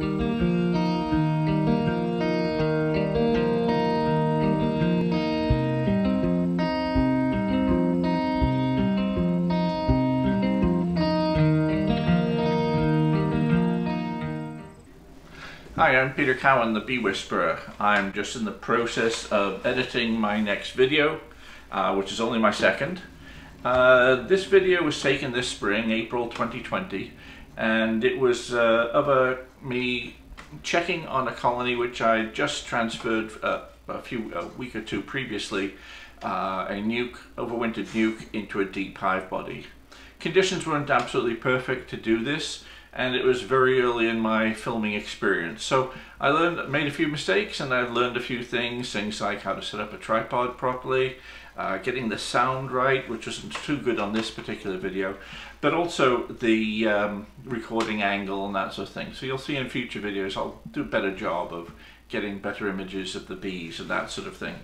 Hi, I'm Peter Cowan, the Bee Whisperer. I'm just in the process of editing my next video, uh, which is only my second. Uh, this video was taken this spring, April 2020, and it was uh, of a, me checking on a colony which I just transferred uh, a few a week or two previously, uh, a nuke, overwintered nuke into a deep hive body. Conditions weren't absolutely perfect to do this, and it was very early in my filming experience. So I learned, made a few mistakes and I've learned a few things, things like how to set up a tripod properly, uh, getting the sound right, which wasn't too good on this particular video, but also the um, recording angle and that sort of thing. So you'll see in future videos I'll do a better job of getting better images of the bees and that sort of thing.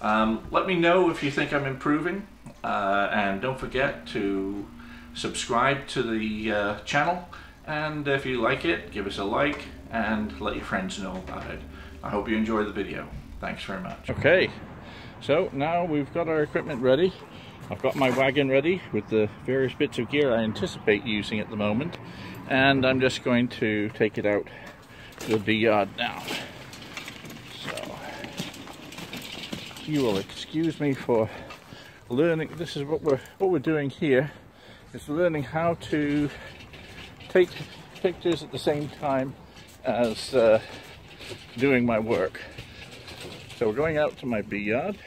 Um, let me know if you think I'm improving uh, and don't forget to subscribe to the uh, channel and if you like it give us a like and let your friends know about it. I hope you enjoy the video. Thanks very much. Okay, so now we've got our equipment ready. I've got my wagon ready with the various bits of gear I anticipate using at the moment and I'm just going to take it out to the yard now. So you will excuse me for learning this is what we're what we're doing here is learning how to take pictures at the same time as uh, doing my work. So we're going out to my bee yard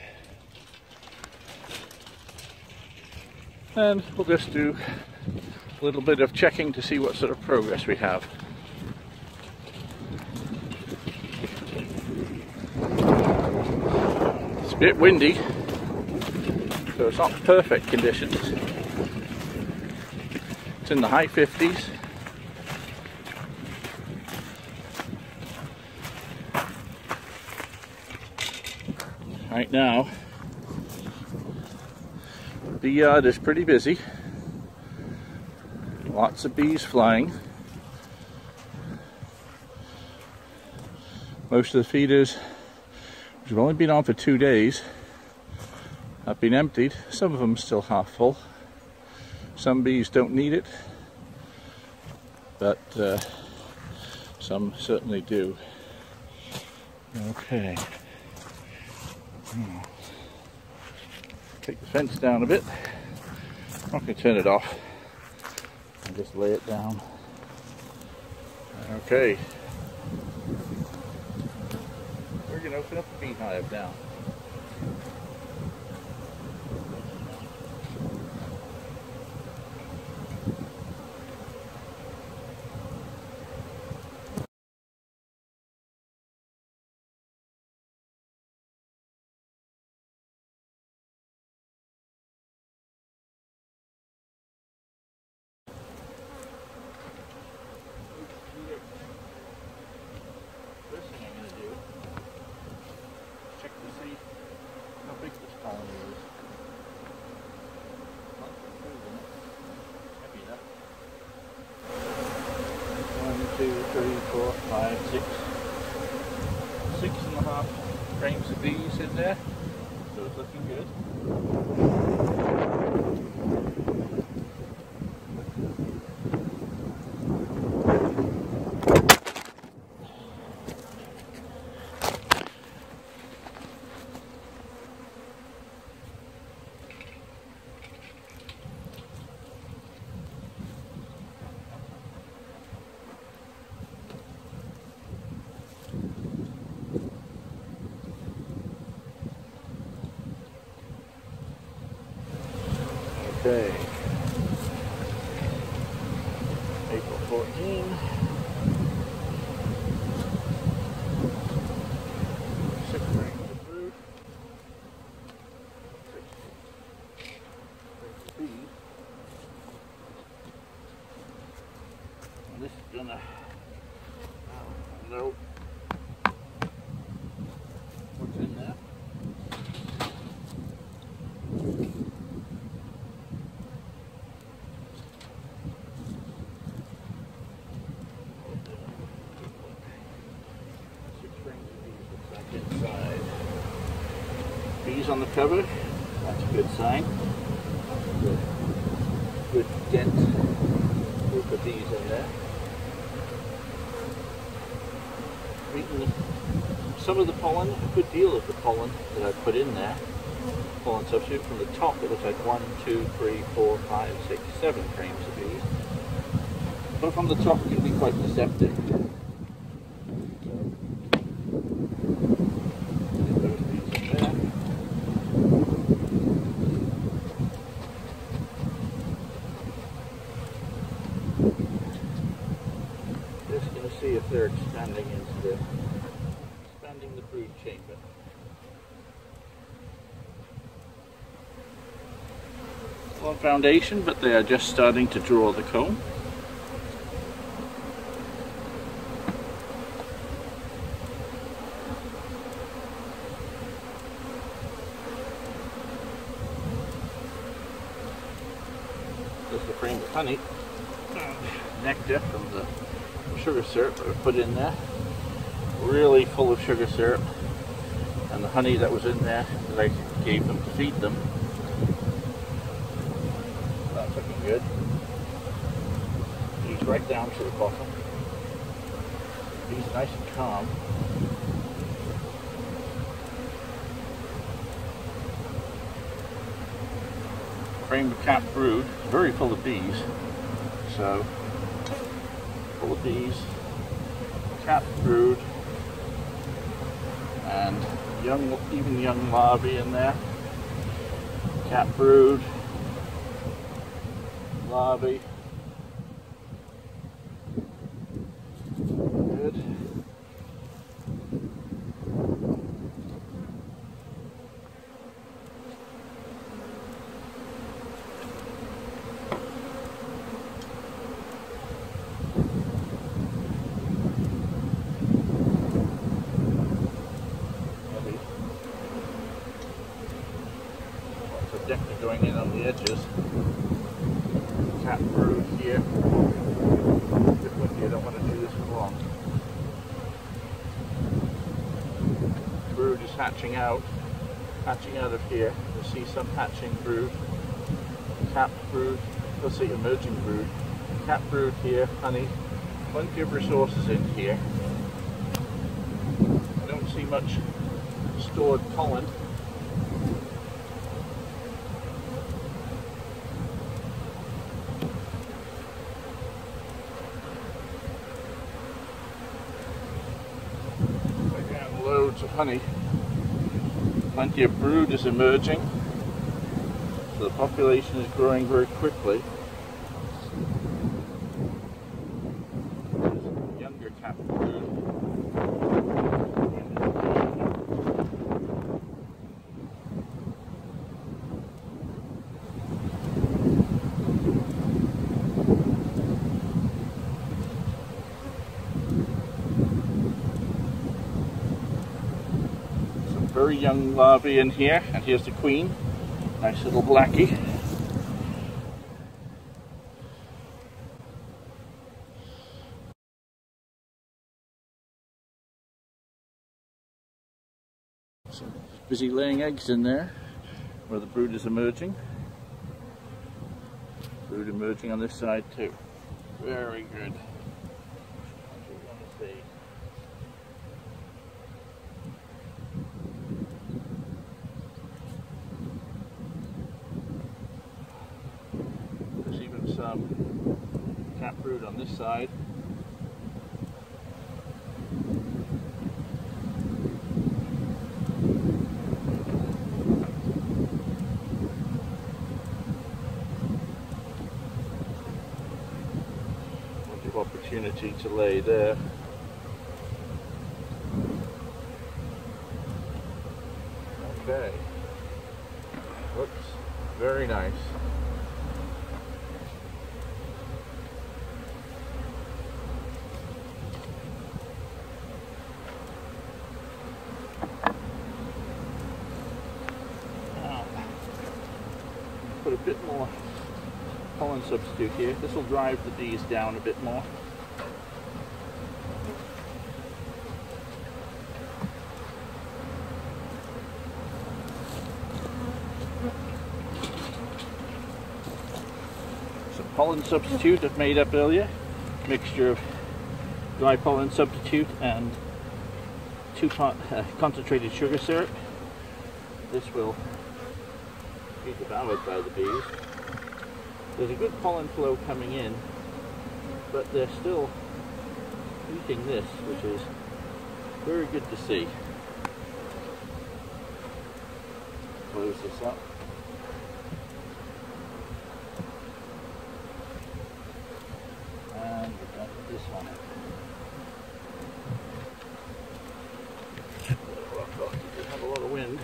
and we'll just do a little bit of checking to see what sort of progress we have. It's a bit windy, so it's not perfect conditions. It's in the high 50s. Right now, the yard is pretty busy. Lots of bees flying. Most of the feeders, which have only been on for two days, have been emptied. Some of them still half full. Some bees don't need it, but uh, some certainly do. Okay. Take the fence down a bit. I'm not going to turn it off. I'll just lay it down. Okay. We're going to open up the beehive now. two, three, four, five, six, six and a half frames of bees in there. So it's looking good. Okay. April 14. Six rings of brood. Six rings of bees. And this is gonna, oh, nope. What's in there? The cover. That's a good sign. Good, good dent group of bees in there. Eaten some of the pollen, a good deal of the pollen that I put in there. Pollen substitute from the top, it looks like one, two, three, four, five, six, seven frames of bees. But from the top it can be quite deceptive. Just going to see if they're expanding into the expanding the brood chamber. On foundation, but they are just starting to draw the comb. There's the frame of honey, oh, nectar from the sugar syrup that I put in there. Really full of sugar syrup. And the honey that was in there that I gave them to feed them. That's looking good. He's right down to the bottom. He's nice and calm. Frame of cap brood, very full of bees. So full of bees, cap brood, and young, even young larvae in there. Cap brood, larvae. Good. Definitely going in on the edges. Cap brood here. I don't want to do this for long. Brood is hatching out. Hatching out of here. You'll see some hatching brood. Cap brood. You'll see emerging brood. Cap brood here, honey. Plenty of resources in here. I don't see much stored pollen. Of honey. Plenty of brood is emerging. So the population is growing very quickly. Very young larvae in here, and here's the queen. Nice little blackie. Busy laying eggs in there, where the brood is emerging. Brood emerging on this side too. Very good. That's what we want to see. Some um, cap brood on this side. Of opportunity to lay there. Okay. Looks very nice. put a bit more pollen substitute here. This will drive the bees down a bit more. Some pollen substitute I've made up earlier. Mixture of dry pollen substitute and two part uh, concentrated sugar syrup. This will be devoured by the bees. There's a good pollen flow coming in, but they're still eating this, which is very good to see. Close this up. And done with this one. have a lot of wind.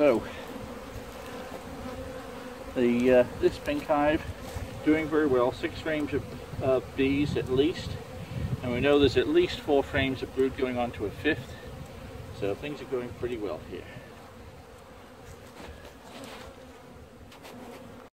So, the uh, this pink hive doing very well. Six frames of uh, bees at least. And we know there's at least four frames of brood going on to a fifth. So things are going pretty well here.